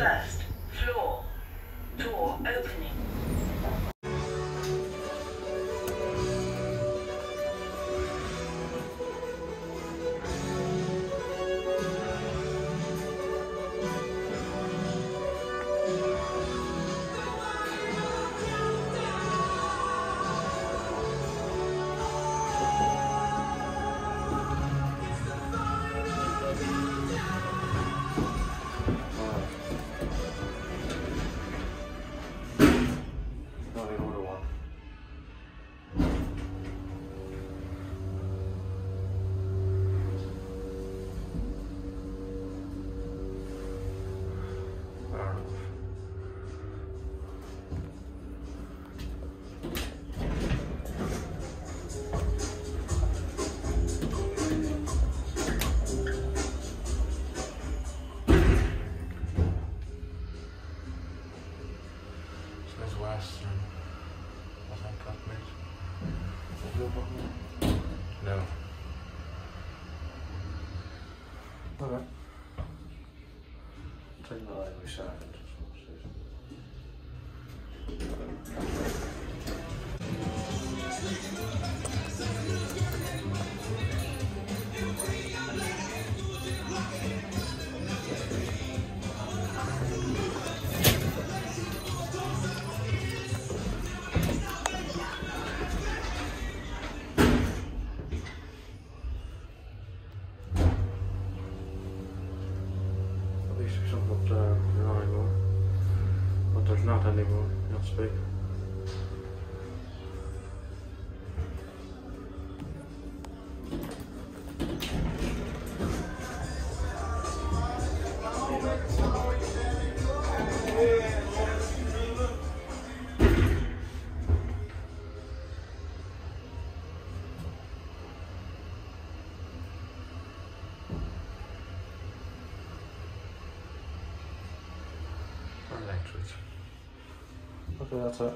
First floor. Door opening. Mate? No. Okay. Take the line we sat At anymore. Uh, but there's not anymore, you don't speak. Okay, that's it.